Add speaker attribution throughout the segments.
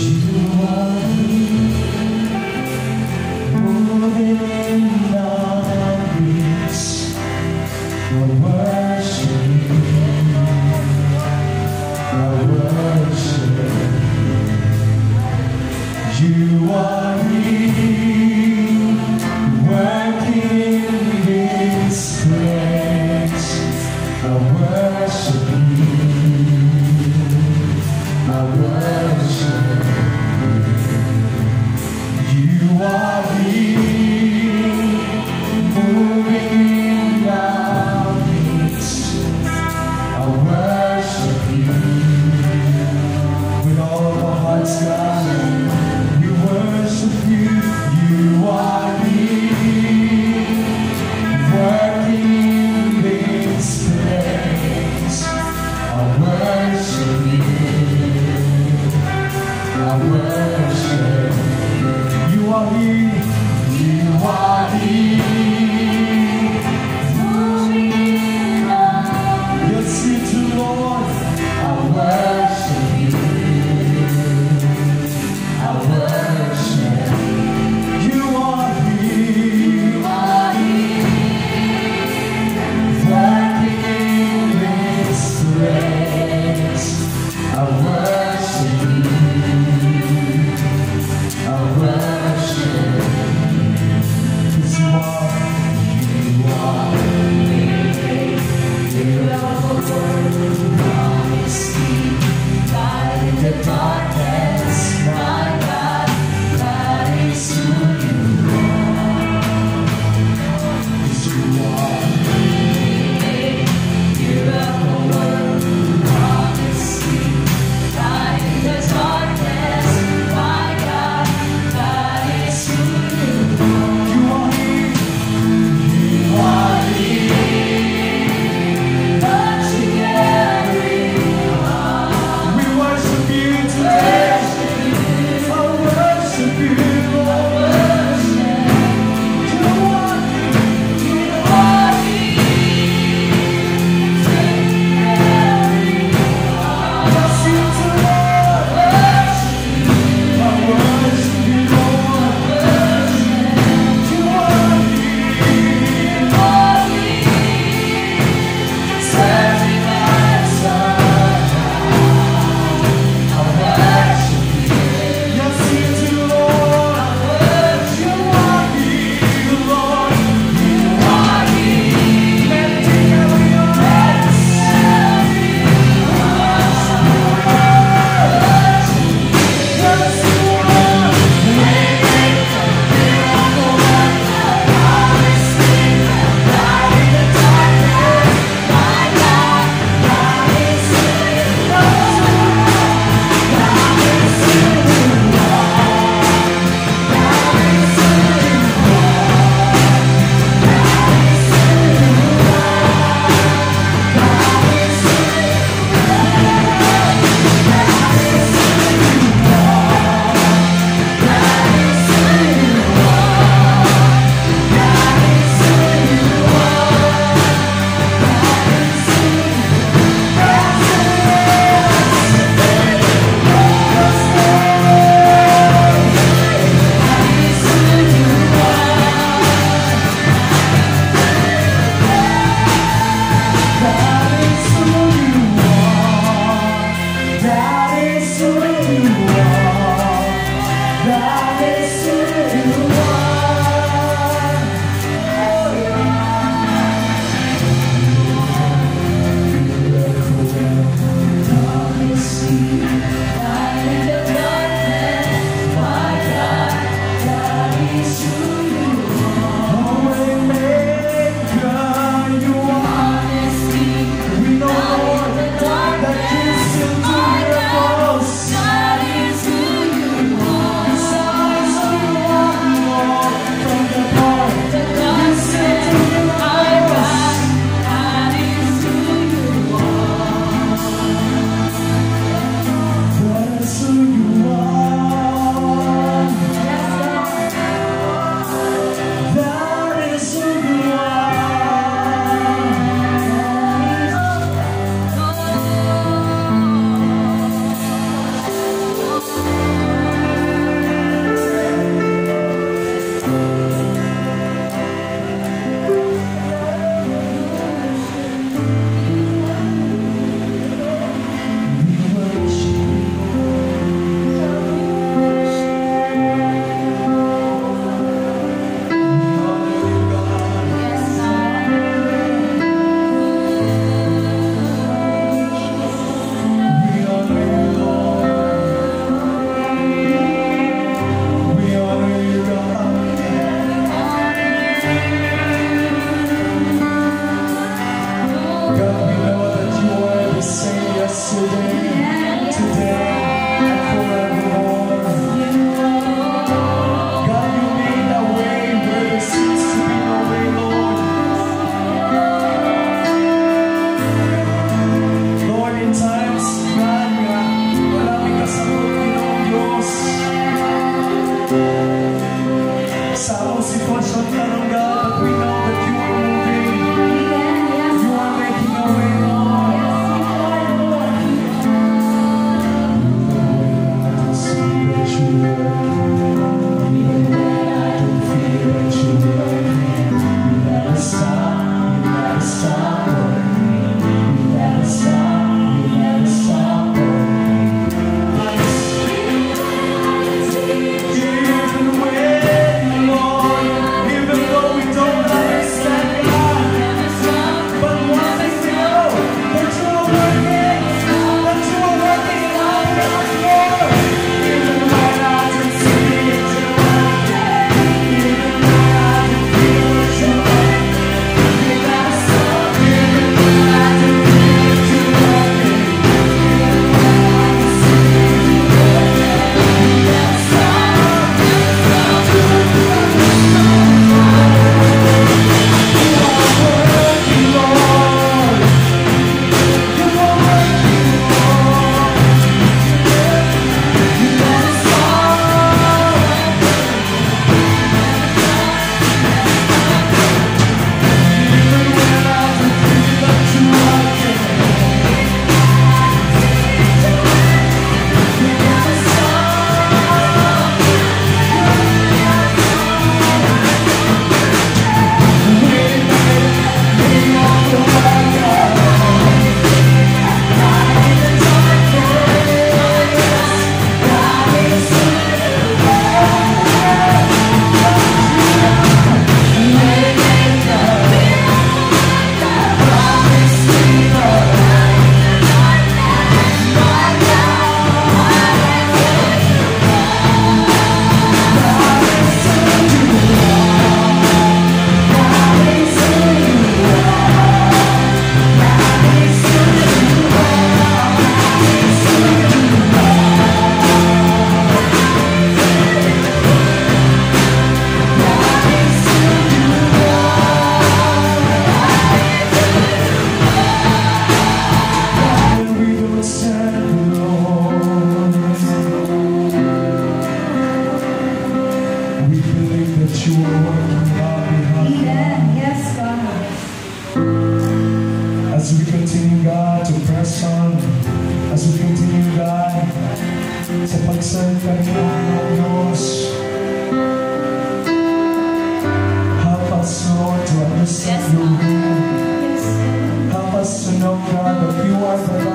Speaker 1: You are nossa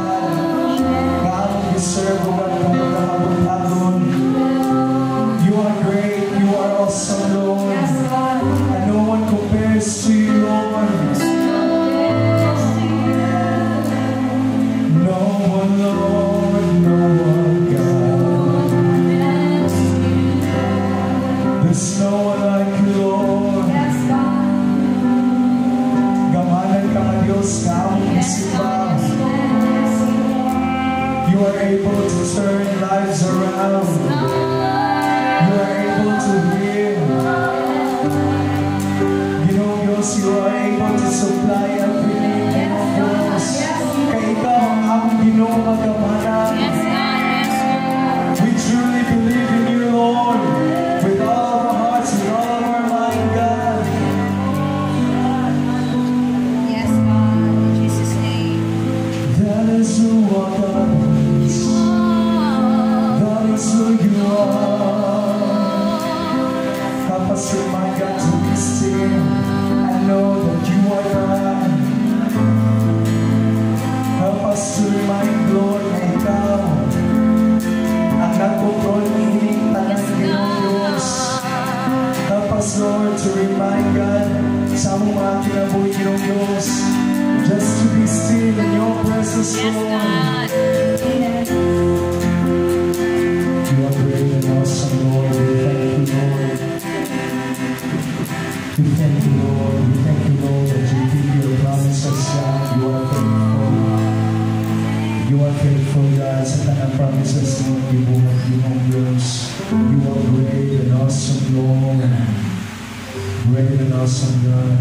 Speaker 1: around. You're able to hear. You know, yours, you are able to supply assume
Speaker 2: I God
Speaker 1: to be still I know that you are mine. Help us to remind Lord and God. Help us Lord to remind God. Just to be still in your presence Lord. Sangha.